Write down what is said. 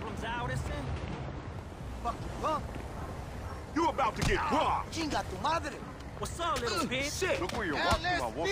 noticing? Fucking punk. You about to get robbed. Chinga tu madre. What's up, little bitch? Look where you're walking, my wolf.